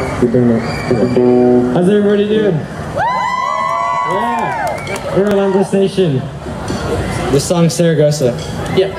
How's everybody doing? Yeah, we're a Lumber Station. The song, Saragossa. Yeah.